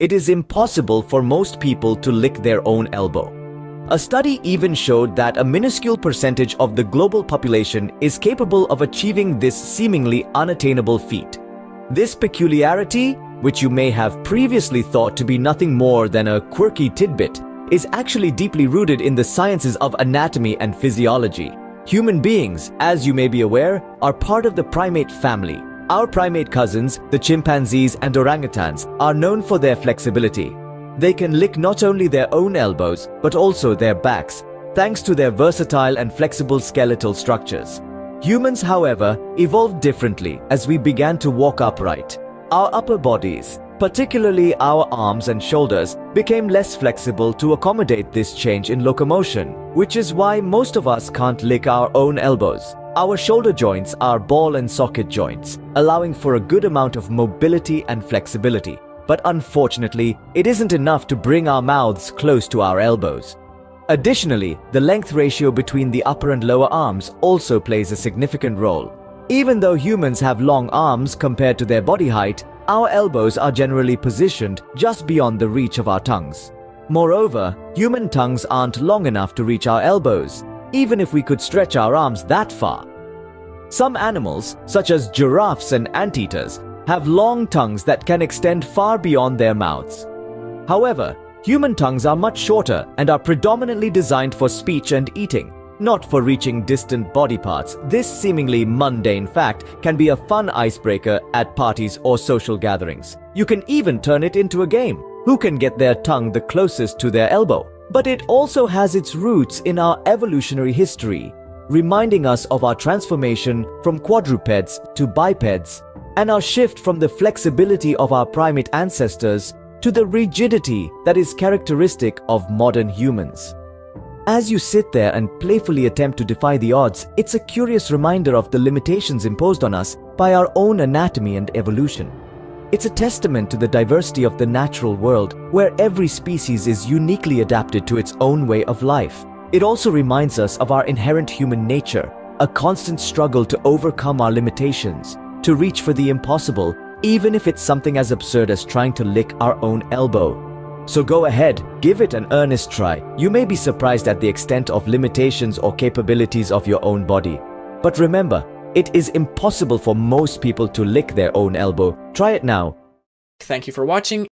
it is impossible for most people to lick their own elbow. A study even showed that a minuscule percentage of the global population is capable of achieving this seemingly unattainable feat. This peculiarity, which you may have previously thought to be nothing more than a quirky tidbit, is actually deeply rooted in the sciences of anatomy and physiology. Human beings, as you may be aware, are part of the primate family. Our primate cousins, the chimpanzees and orangutans, are known for their flexibility. They can lick not only their own elbows, but also their backs, thanks to their versatile and flexible skeletal structures. Humans, however, evolved differently as we began to walk upright. Our upper bodies, particularly our arms and shoulders, became less flexible to accommodate this change in locomotion, which is why most of us can't lick our own elbows. Our shoulder joints are ball and socket joints, allowing for a good amount of mobility and flexibility. But unfortunately, it isn't enough to bring our mouths close to our elbows. Additionally, the length ratio between the upper and lower arms also plays a significant role. Even though humans have long arms compared to their body height, our elbows are generally positioned just beyond the reach of our tongues. Moreover, human tongues aren't long enough to reach our elbows, even if we could stretch our arms that far. Some animals, such as giraffes and anteaters, have long tongues that can extend far beyond their mouths. However, human tongues are much shorter and are predominantly designed for speech and eating, not for reaching distant body parts. This seemingly mundane fact can be a fun icebreaker at parties or social gatherings. You can even turn it into a game. Who can get their tongue the closest to their elbow? But it also has its roots in our evolutionary history, reminding us of our transformation from quadrupeds to bipeds and our shift from the flexibility of our primate ancestors to the rigidity that is characteristic of modern humans. As you sit there and playfully attempt to defy the odds, it's a curious reminder of the limitations imposed on us by our own anatomy and evolution. It's a testament to the diversity of the natural world, where every species is uniquely adapted to its own way of life. It also reminds us of our inherent human nature, a constant struggle to overcome our limitations, to reach for the impossible, even if it's something as absurd as trying to lick our own elbow. So go ahead, give it an earnest try. You may be surprised at the extent of limitations or capabilities of your own body. But remember, it is impossible for most people to lick their own elbow. Try it now. Thank you for watching.